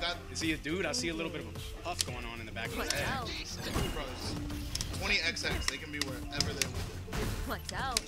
got Is he a dude? I see a little bit of a puff going on in the back of his head. out. bros. 20 XX. They can be wherever they want. Watch out.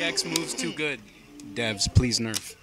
EX moves too good. Devs, please nerf.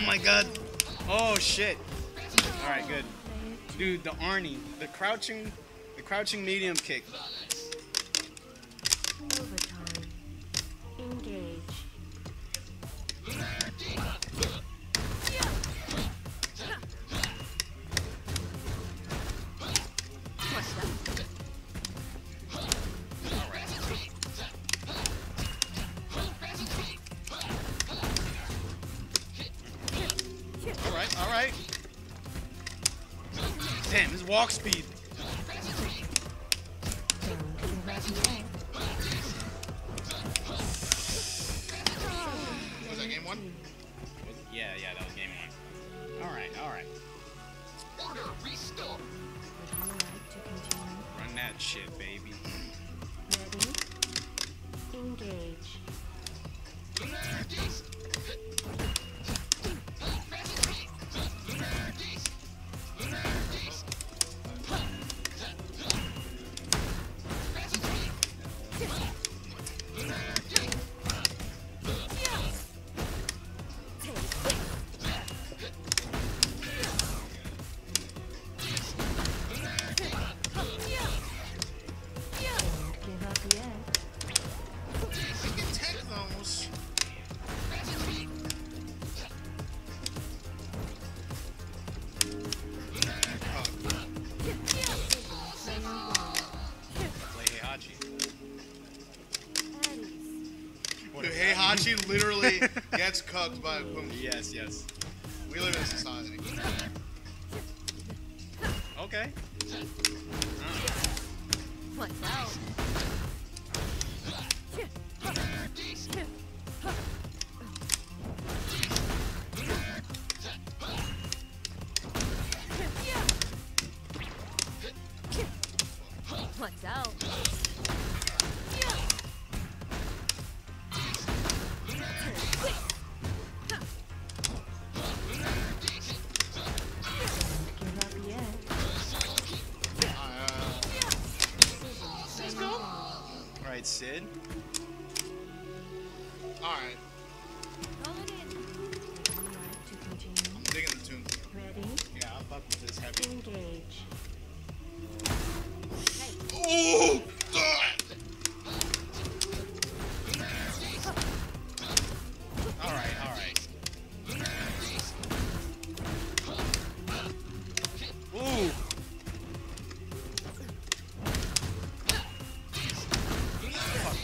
Oh my god. Oh shit. All right, good. Dude, the Arnie, the crouching, the crouching medium kick. Walk speed. Gets by a boom. Yes, yes. We live in a society.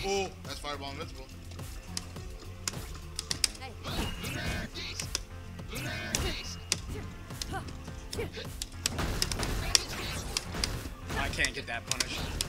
Oh, that's Fireball Invincible. I can't get that punish.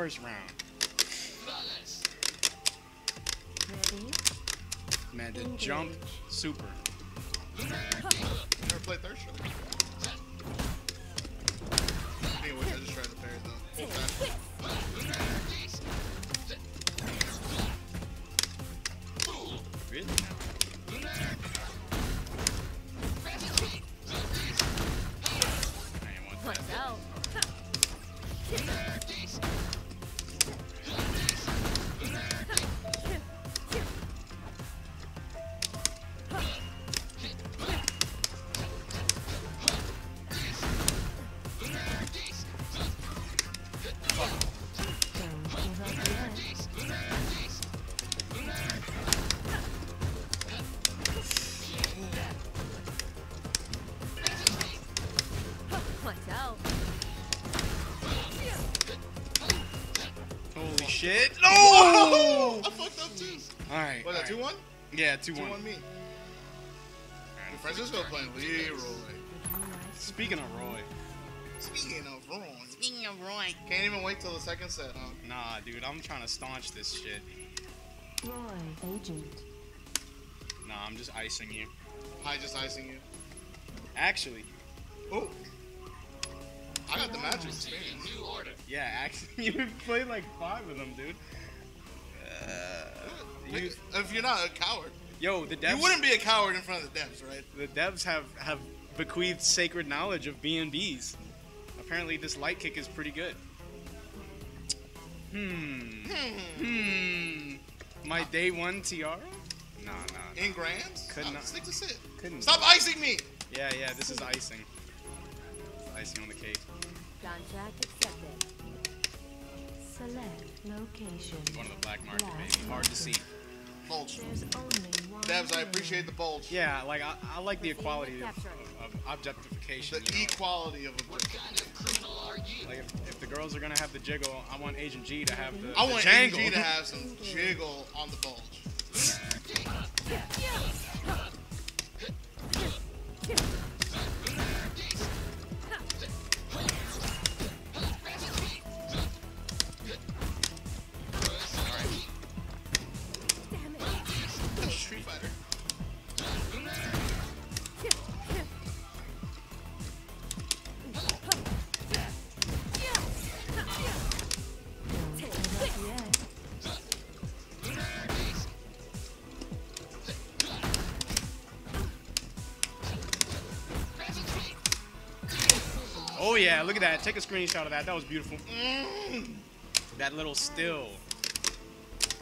First round. Ready? Man, the jump, super. Never played Third Strike. Speaking of which, I just tried the parry though. 2 1? Yeah, 2 2 1. 1 me. Francisco playing Leroy. You like Speaking of Roy. Speaking of Roy. Speaking of Roy. Can't even wait till the second set, huh? Nah, dude, I'm trying to staunch this shit. Roy, agent. Nah, I'm just icing you. Hi, just icing you. Actually, Oh. I got the magic experience. yeah, actually, you played like five of them, dude. Uh, you, If you're not a coward. yo, the devs, You wouldn't be a coward in front of the devs, right? the devs have have bequeathed sacred knowledge of B and Bs. Apparently, this light kick is pretty good. Hmm. Hmm. My day one tiara? Nah, nah. In grands? Could No, not- Stick to sit. Couldn't. Stop icing me! Yeah, yeah. This is icing. Icing on the cake. Contract accepted. Select location. One of the black market, baby. Hard to see. Bulge. There's only one. Devs, I appreciate the bulge. Yeah, like I, I like the equality with of, of objectification. The you know? equality of a bulge. Like if, if the girls are gonna have the jiggle, I want Agent G to have the, I the want jangle. G to have some jiggle on the bulge. Yeah, look at that. Take a screenshot of that. That was beautiful. Mm. That little still.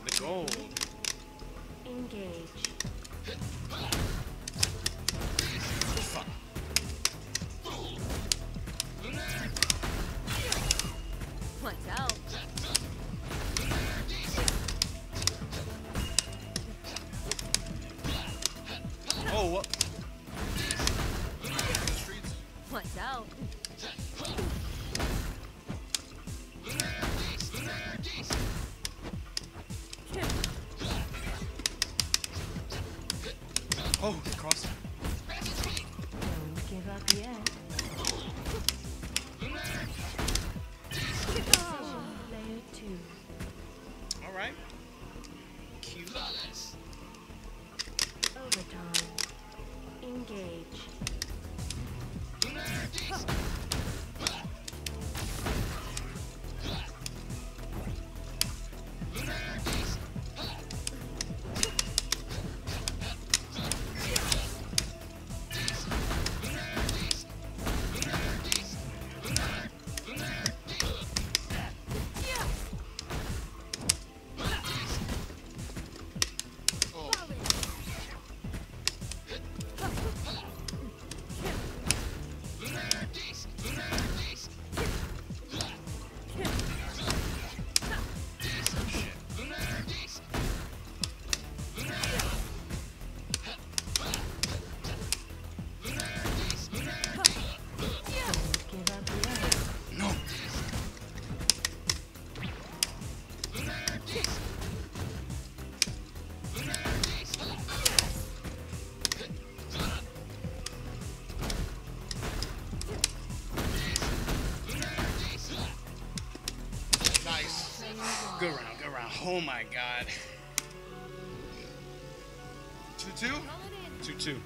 The gold. Engage. Fuck. What's out? Oh, what? What's out? Oh my god. Two two. Calling in. 2 2. Would you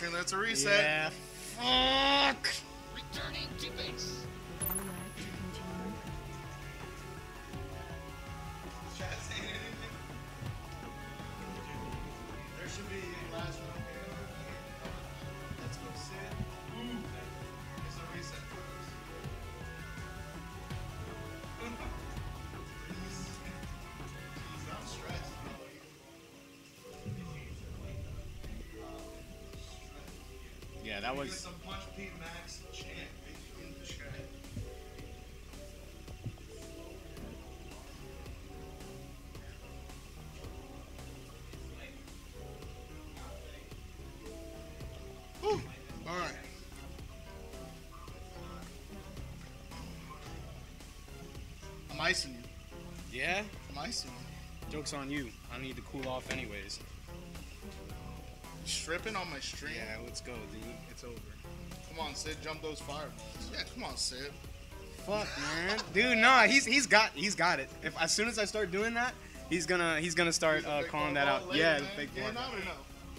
Screen. That's a reset. Yeah. Yeah, that was. some Punch P Max chant in the chat. All right. I'm icing you. Yeah? I'm icing you. Joke's on you. I need to cool off anyways. Stripping on my stream. Yeah, let's go, dude. It's over. Come on, Cid, jump those fireballs. Yeah, come on, Cid. Fuck, man. Dude, nah, he's he's got he's got it. If as soon as I start doing that, he's gonna he's gonna start uh, calling that out. later, Yeah, man. the fake Getting ball. out or no?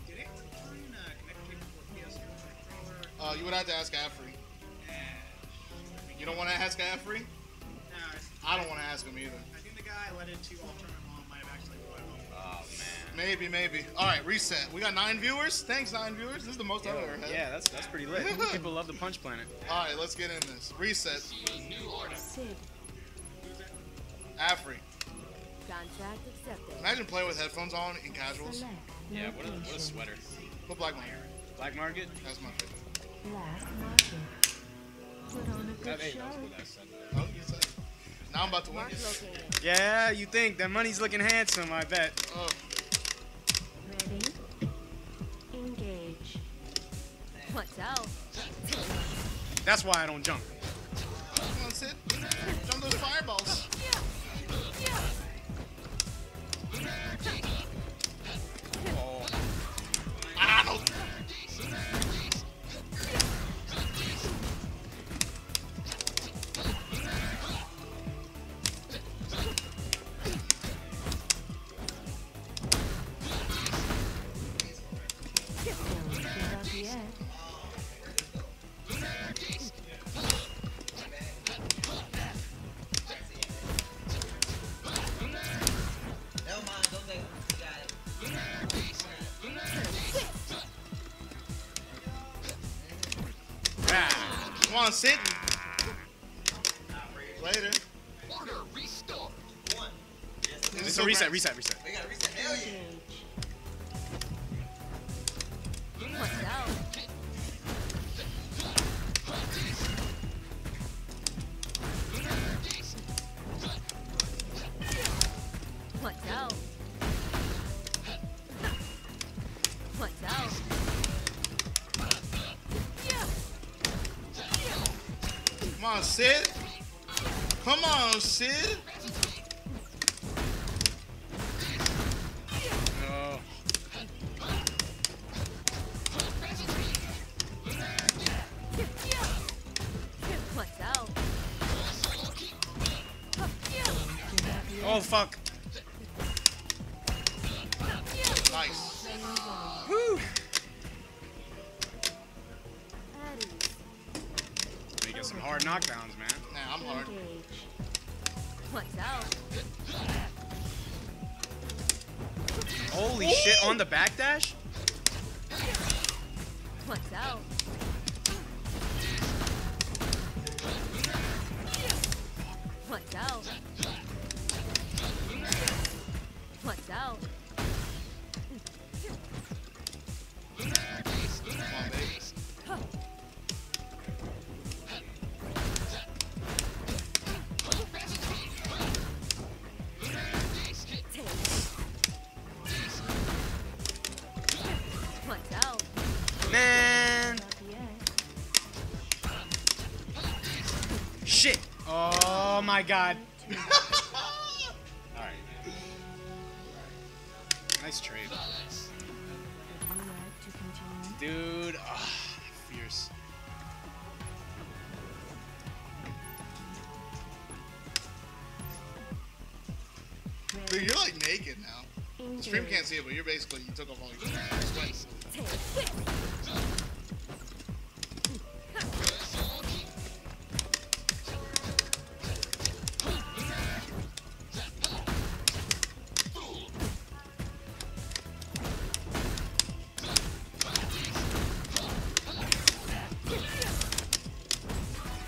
Did it turn uh, connectivity for PS4 Uh, you would have to ask Afri. You don't want to ask Afri? No, I don't want to ask him either. I think the guy I let into alternate Maybe, maybe. All right, reset. We got nine viewers. Thanks, nine viewers. This is the most I've ever had. Yeah, that's that's pretty lit. People love the Punch Planet. All right, let's get in this. Reset. Cid. Afri. Contract accepted. Imagine playing with headphones on in casuals. Yeah, what a, what a sweater. Put black on. Black Market? That's my favorite. Black market. Put on a good hey, show. that was what I said. Oh, you said. Now I'm about to win. Yeah, you think that money's looking handsome? I bet. Oh, Watch out. That's why I don't jump. come on, Cid. Jump those fireballs. On, sit. Later. It's a reset, reset. Reset. On, Cid. Come on, Cid. Knockdowns, man. Nah, I'm hard. Engage. Watch out. Holy shit, on the backdash? Watch out. Watch out. Watch out. Shit. Oh my god. Alright. Nice trade. Would you like to continue? Dude, ah, fierce. Dude, you're like naked now. The stream can't see it, but you're basically you took off all your clothes.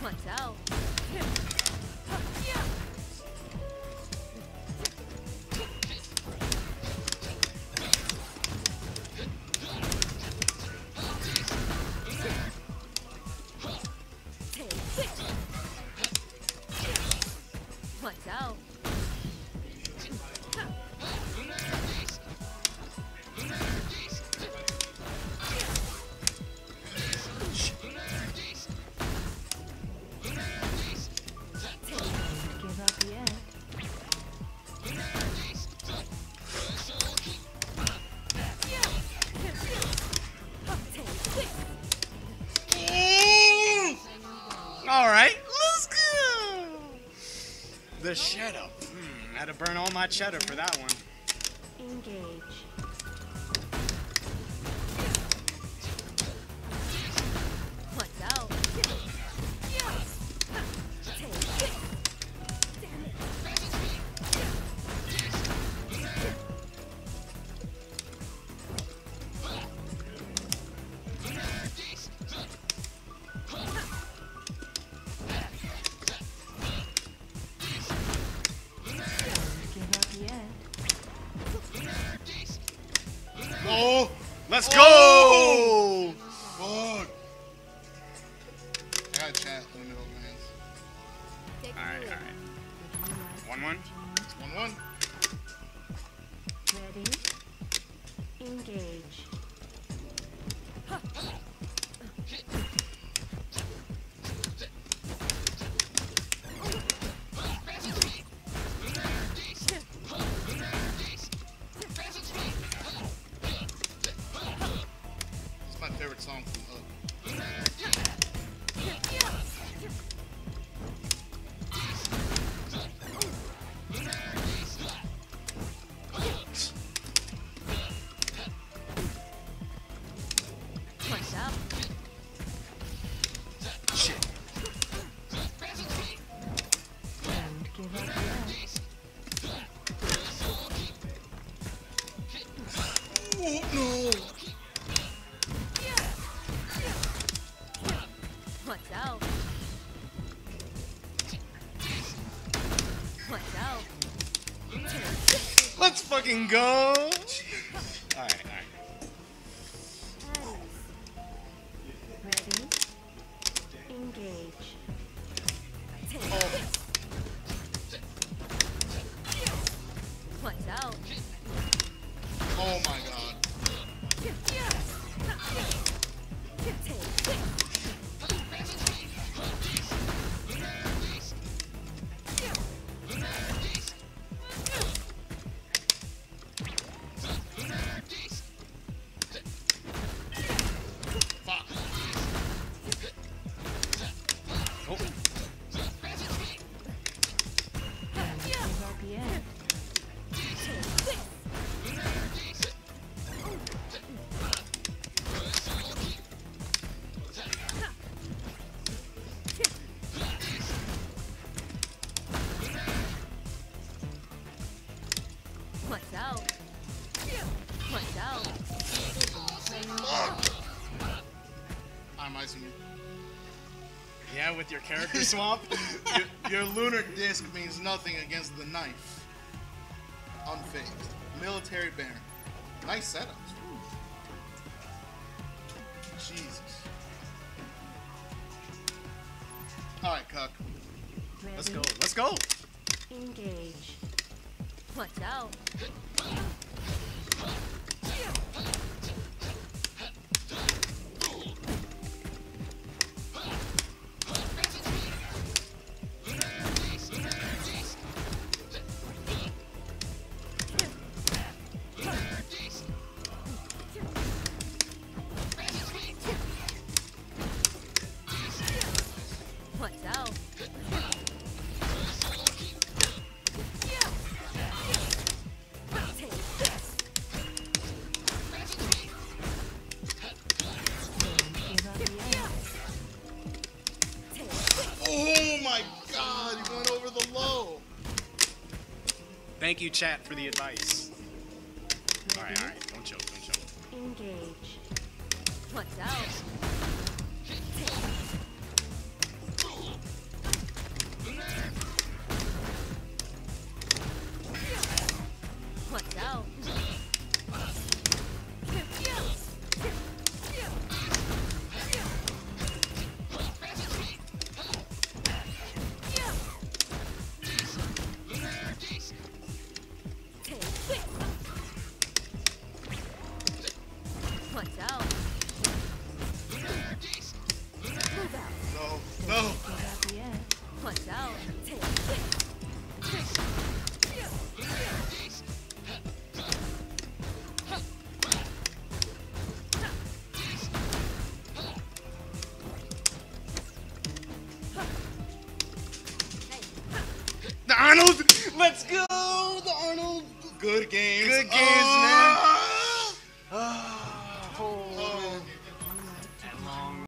Take. Alright, let's go. The cheddar. Hmm, had to burn all my cheddar for that one. Engage. Watch out. Let's go! fuck. I gotta chat in the middle of my hands. Alright, alright. Would you like One one. One one. Ready? Engage. Fucking go. Yeah, with your character swap. your, your lunar disc means nothing against the knife. Unfazed. Military Baron. Nice setups. Ooh. Jesus. Alright, Cuck. Ready? Let's go. Let's go. Engage. Watch out. Thank you, chat, for the advice. Alright, alright, Don't choke. Don't choke. Engage. Watch out.